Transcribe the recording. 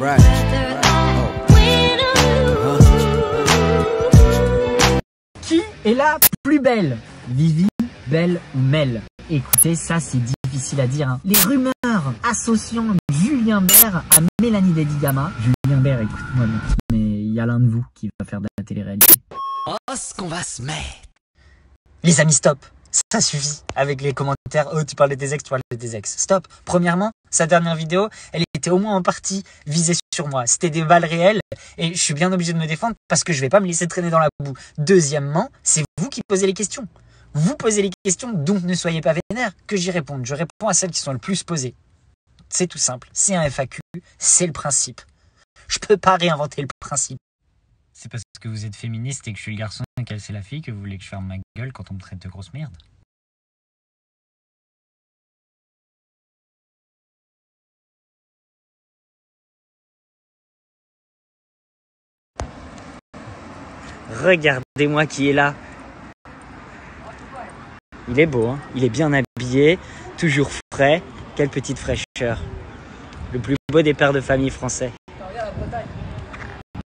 Right. Qui est la plus belle? Vivi, Belle ou Mel? Écoutez, ça c'est difficile à dire. hein. Les rumeurs associant Julien Bert à Mélanie Dedigama. Julien Bert, écoute-moi bien, mais il y a l'un de vous qui va faire de la télé-réalité. Oh, ce qu'on va se mettre. Les amis, stop Ça suffit avec les commentaires. Oh, tu parles de tes ex, tu parles de tes ex. Stop Premièrement, sa dernière vidéo, elle était au moins en partie visée sur moi. C'était des balles réelles et je suis bien obligé de me défendre parce que je vais pas me laisser traîner dans la boue. Deuxièmement, c'est vous qui posez les questions. Vous posez les questions, donc ne soyez pas vénère que j'y réponde. Je réponds à celles qui sont le plus posées. C'est tout simple. C'est un FAQ, c'est le principe. Je peux pas réinventer le principe. C'est parce que vous êtes féministe et que je suis le garçon et qu'elle c'est la fille que vous voulez que je ferme ma gueule quand on me traite de grosse merde. Regardez-moi qui est là. Il est beau, hein il est bien habillé, toujours frais. Quelle petite fraîcheur. Le plus beau des pères de famille français.